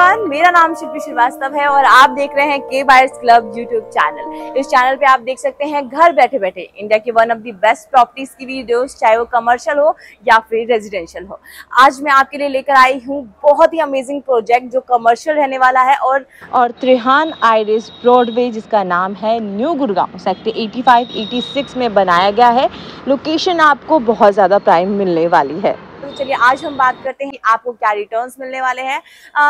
Everyone मेरा नाम शिल्पी श्रीवास्तव है और आप देख रहे हैं के बायर्स क्लब यूट्यूब चैनल इस चैनल पे आप देख सकते हैं घर बैठे बैठे इंडिया की one of the best properties की वीडियोस चाहे वो कमर्शियल हो या फिर रेजिडेंशियल हो. आज मैं आपके लिए लेकर आई हूँ बहुत ही अमेजिंग प्रोजेक्ट जो कमर्शियल रहने वाला है और और त्रिहान आयरिस ब्रॉडवे जिसका नाम है न्यू गुड़गांव सेक्टर 85 86 में बनाया गया है. लोकेशन आपको बहुत ज़्यादा प्राइम मिलने वाली है. तो चलिए, आज हम बात करते हैं आपको क्या रिटर्न्स मिलने वाले हैं।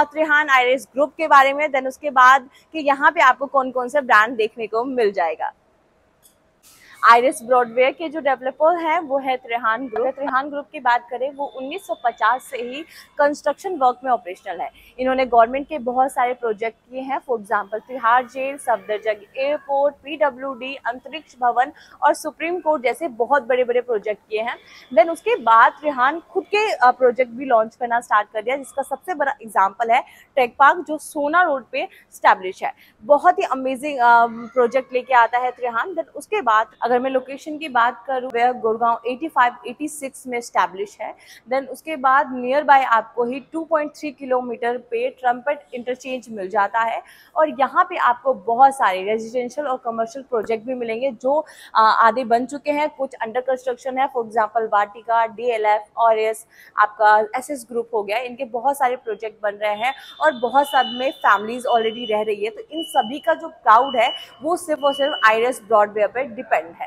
त्रिहान आयरिस ग्रुप के बारे में देन उसके बाद कि यहाँ पे आपको कौन कौन से ब्रांड देखने को मिल जाएगा। आयरिस ब्रॉडवेयर के जो डेवलपर हैं, वो है त्रिहान ग्रुप। त्रिहान ग्रुप की बात करें, वो 1950 से ही कंस्ट्रक्शन वर्क में ऑपरेशनल है। इन्होंने गवर्नमेंट के बहुत सारे प्रोजेक्ट किए हैं। For example Tihar jail, Safdarjung airport PWD Antariksh Bhavan और सुप्रीम कोर्ट जैसे बहुत बड़े बड़े प्रोजेक्ट किए हैं। देन उसके बाद त्रिहान खुद के प्रोजेक्ट भी लॉन्च करना स्टार्ट कर दिया, जिसका सबसे बड़ा एग्ज़ाम्पल है टेक पार्क जो सोना रोड पे स्टैब्लिश है। बहुत ही अमेजिंग प्रोजेक्ट लेके आता है त्रिहान। देन उसके बाद अगर मैं लोकेशन की बात करूँ, वह गुड़गांव 85 86 में स्टैब्लिश है। देन उसके बाद नियर बाय आपको ही 2.3 किलोमीटर पे ट्रम्पेट इंटरचेंज मिल जाता है। और यहाँ पे आपको बहुत सारे रेजिडेंशियल और कमर्शियल प्रोजेक्ट भी मिलेंगे जो आधे बन चुके हैं। कुछ अंडर कंस्ट्रक्शन है for example Vatika D L F और एस आपका एस एस ग्रुप हो गया। इनके बहुत सारे प्रोजेक्ट बन रहे हैं और बहुत सब में फैमिलीज़ ऑलरेडी रह रही है। तो इन सभी का जो क्राउड है, वो सिर्फ़ और सिर्फ़ आयरस ब्रॉडवे पर डिपेंड है।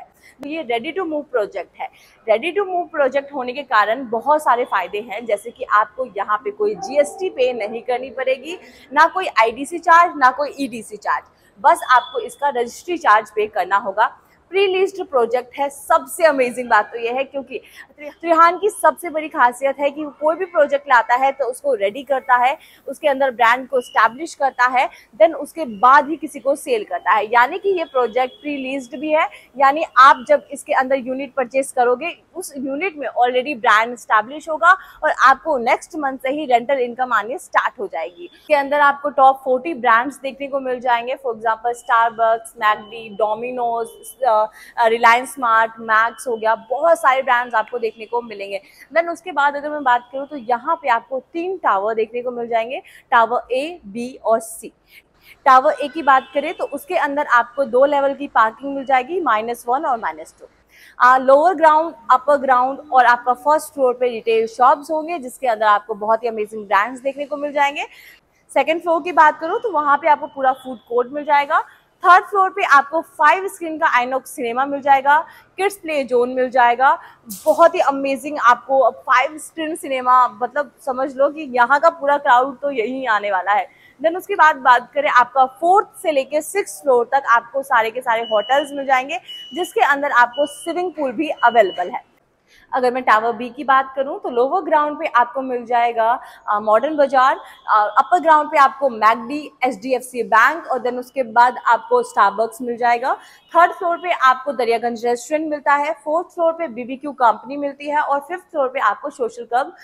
ये रेडी टू मूव प्रोजेक्ट है। रेडी टू मूव प्रोजेक्ट होने के कारण बहुत सारे फ़ायदे हैं, जैसे कि आपको यहाँ पे कोई जीएसटी पे नहीं करनी पड़ेगी, ना कोई आईडीसी चार्ज ना कोई ईडीसी चार्ज बस आपको इसका रजिस्ट्री चार्ज पे करना होगा। प्री लिस्ट प्रोजेक्ट है, सबसे अमेजिंग बात तो ये है क्योंकि त्रिहान की सबसे बड़ी खासियत है कि कोई भी प्रोजेक्ट लाता है तो उसको रेडी करता है, उसके अंदर ब्रांड को स्टैब्लिश करता है देन उसके बाद ही किसी को सेल करता है। यानी कि ये प्रोजेक्ट प्री लिस्ड भी है, यानी आप जब इसके अंदर यूनिट परचेज करोगे, उस यूनिट में ऑलरेडी ब्रांड स्टैब्लिश होगा और आपको नेक्स्ट मंथ से ही रेंटल इनकम आनी स्टार्ट हो जाएगी। इसके अंदर आपको टॉप फोर्टी ब्रांड्स देखने को मिल जाएँगे for example Starbucks McD Domino's Reliance Smart Max हो गया, बहुत सारे ब्रांड्स आपको देखने को मिलेंगे। देन उसके बाद अगर मैं बात करूँ तो यहाँ पे आपको तीन टावर देखने को मिल जाएँगे टावर ए बी और सी टावर ए की बात करें तो उसके अंदर आपको दो लेवल की पार्किंग मिल जाएगी माइनस वन और minus two lower ground upper ground और आपका फ़र्स्ट फ्लोर पे रिटेल शॉप्स होंगे, जिसके अंदर आपको बहुत ही अमेजिंग ब्रांड्स देखने को मिल जाएँगे। सेकेंड फ्लोर की बात करूँ तो वहाँ पे आपको पूरा फ़ूड कोर्ट मिल जाएगा। थर्ड फ्लोर पे आपको फाइव स्क्रीन का आइनॉक्स सिनेमा मिल जाएगा किड्स प्ले जोन मिल जाएगा। बहुत ही अमेजिंग आपको फाइव स्क्रीन सिनेमा मतलब समझ लो कि यहाँ का पूरा क्राउड तो यही आने वाला है। देन उसके बाद बात करें आपका फोर्थ से लेके सिक्स फ्लोर तक आपको सारे के सारे होटल्स मिल जाएँगे, जिसके अंदर आपको स्विमिंग पूल भी अवेलेबल है। अगर मैं टावर बी की बात करूँ तो लोअर ग्राउंड पे आपको मिल जाएगा मॉडर्न बाज़ार अपर ग्राउंड पे आपको McD H D F C bank और देन उसके बाद आपको स्टारबक्स मिल जाएगा। थर्ड फ्लोर पे आपको दरियागंज रेस्टोरेंट मिलता है। फोर्थ फ्लोर पे बीबीक्यू कंपनी मिलती है और फिफ्थ फ्लोर पे आपको सोशल क्लब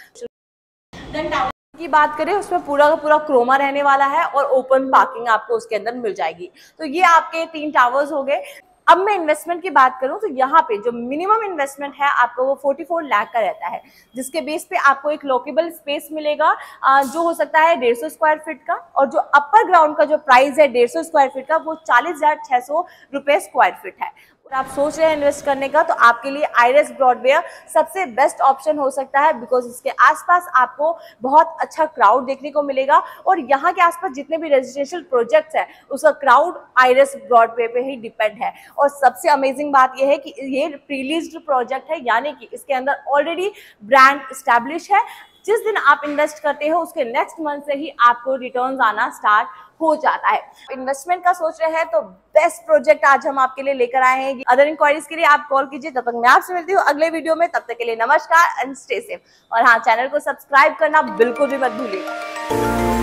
की बात करें, उसमें पूरा का पूरा क्रोमा रहने वाला है और ओपन पार्किंग आपको उसके अंदर मिल जाएगी। तो ये आपके तीन टावर्स हो गए। अब मैं इन्वेस्टमेंट की बात करूँ तो यहाँ पे जो मिनिमम इन्वेस्टमेंट है, आपको वो 44 लाख का रहता है, जिसके बेस पे आपको एक लोकेबल स्पेस मिलेगा जो हो सकता है डेढ़ स्क्वायर फीट का, और जो अपर ग्राउंड का जो प्राइस है डेढ़ स्क्वायर फीट का, वो चालीस हज़ार छह सौ रुपए स्क्वायर फीट है। आप सोच रहे हैं इन्वेस्ट करने का तो आपके लिए आईरेस ब्रॉडवेयर सबसे बेस्ट ऑप्शन हो सकता है बिकॉज़ इसके आसपास आपको बहुत अच्छा क्राउड देखने को मिलेगा और यहाँ के आसपास जितने भी रेजिडेंशियल प्रोजेक्ट्स हैं, उसका क्राउड आईरेस ब्रॉडवे पे ही डिपेंड है। और सबसे अमेजिंग बात यह है कि ये प्रीलीज प्रोजेक्ट है, यानी कि इसके अंदर ऑलरेडी ब्रांड स्टैब्लिश है। जिस दिन आप इन्वेस्ट करते हो, उसके नेक्स्ट मंथ से ही आपको रिटर्न आना स्टार्ट हो जाता है। इन्वेस्टमेंट का सोच रहे हैं तो बेस्ट प्रोजेक्ट आज हम आपके लिए लेकर आए हैं। अदर इंक्वायरीज के लिए आप कॉल कीजिए तब तक मैं आपसे मिलती हूँ अगले वीडियो में, तब तक के लिए नमस्कार एंड स्टे सेफ़ और हाँ चैनल को सब्सक्राइब करना बिल्कुल भी मत भूलिएगा